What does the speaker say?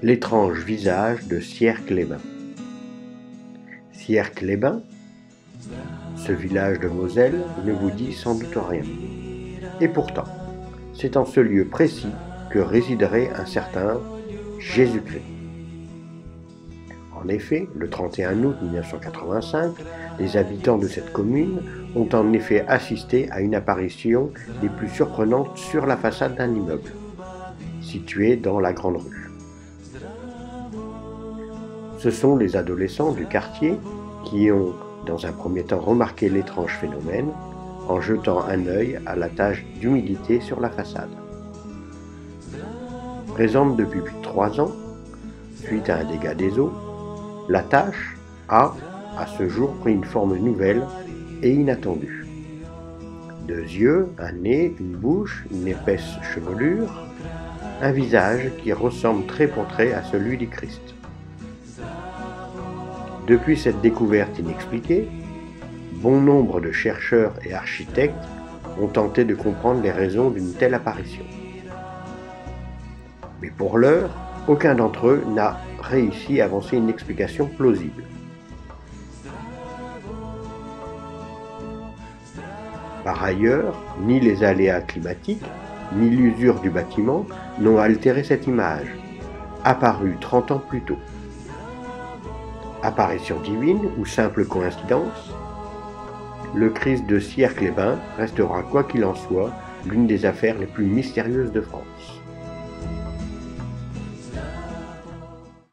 L'étrange visage de Sierre-les-Bains. Sierre-les-Bains, ce village de Moselle, ne vous dit sans doute rien. Et pourtant, c'est en ce lieu précis que résiderait un certain Jésus-Christ. En effet, le 31 août 1985, les habitants de cette commune ont en effet assisté à une apparition des plus surprenantes sur la façade d'un immeuble, situé dans la Grande Rue. Ce sont les adolescents du quartier qui ont, dans un premier temps, remarqué l'étrange phénomène en jetant un œil à la tache d'humidité sur la façade. Présente depuis trois ans, suite à un dégât des eaux, la tâche a, à ce jour, pris une forme nouvelle et inattendue. Deux yeux, un nez, une bouche, une épaisse chevelure, un visage qui ressemble très pour trait à celui du Christ. Depuis cette découverte inexpliquée, bon nombre de chercheurs et architectes ont tenté de comprendre les raisons d'une telle apparition. Mais pour l'heure, aucun d'entre eux n'a réussi à avancer une explication plausible. Par ailleurs, ni les aléas climatiques, ni l'usure du bâtiment n'ont altéré cette image, apparue 30 ans plus tôt. Apparition divine ou simple coïncidence Le Christ de Sierre-les-Bains restera, quoi qu'il en soit, l'une des affaires les plus mystérieuses de France.